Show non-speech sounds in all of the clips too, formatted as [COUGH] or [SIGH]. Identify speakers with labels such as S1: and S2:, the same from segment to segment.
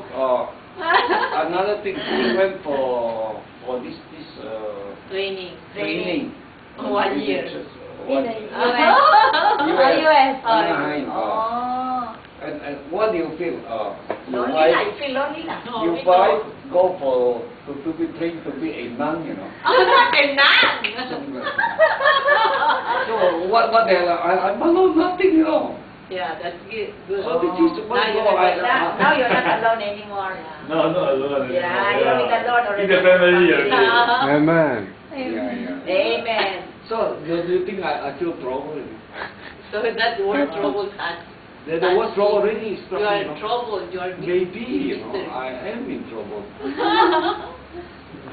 S1: look, uh, another thing, we [LAUGHS] went for for this this uh,
S2: Training.
S1: training.
S2: One year.
S1: just, uh,
S3: In the
S1: year.
S3: US.
S1: US.
S3: US.
S1: Anaheim,
S3: Oh.
S1: And, and what do you feel? Uh, your
S3: Lonely
S1: wife,
S3: lah, you feel lonely lah.
S2: No,
S1: your
S2: we
S1: wife
S2: don't.
S1: go for to, to be trained to be a nun, you know. [LAUGHS]
S2: Oh, not a nun. [LAUGHS]
S1: so what what the hell? I I know nothing, you know.
S2: Yeah, that's good. good.
S1: So this is
S2: Now
S1: what
S2: you
S1: go I-
S3: Now, now you're not alone anymore.
S4: No, not alone.
S3: Yeah, you're with the Lord already.
S4: In the family already.
S5: Amen.
S1: Yeah, yeah. [LAUGHS]
S3: Amen.
S1: So do, do you think I, I feel trouble?
S2: So that word trouble has.
S1: The, the word trouble really is
S2: You are
S1: you
S2: in trouble. You are
S1: Maybe, you know. I am in trouble. [LAUGHS]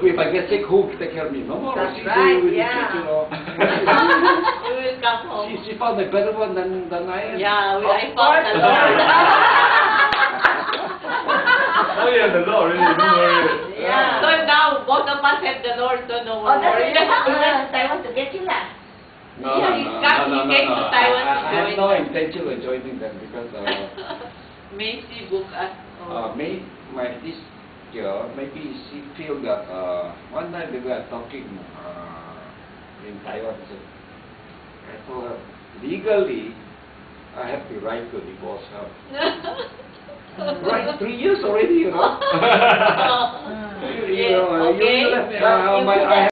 S1: if I get sick, who will take care of me? No more.
S3: That's
S1: She
S3: right,
S1: do it,
S3: yeah.
S1: You know. [LAUGHS]
S2: You will come home.
S1: she, she found a better one than, than I am.
S2: Yeah, we,
S3: Of
S2: I oh, found the
S3: course.
S2: Lord.
S4: Oh yeah, the Lord really, don't [LAUGHS] worry.
S3: Yeah.
S2: So now both of us have the Lord, so no
S3: Oh,
S2: more
S3: that's
S2: worry.
S3: it. You went to Taiwan to get you lah.
S1: No,
S2: Yeah,
S1: no,
S2: he
S1: no,
S2: got-
S1: no,
S2: he
S1: no,
S2: came
S1: no.
S2: to Taiwan
S1: I,
S2: to
S1: I have
S2: join
S1: no
S2: them.
S1: intention of joining them because uh, [LAUGHS]
S2: Macy book us.
S1: uh, may, my this girl maybe she feel that uh, one time we were talking uh, in Taiwan. So I told her legally I have to write to divorce her. [LAUGHS] right, three years already, you know. You, [LAUGHS] [LAUGHS] you know, you-
S2: okay.
S1: you left, uh,
S3: You
S1: my, I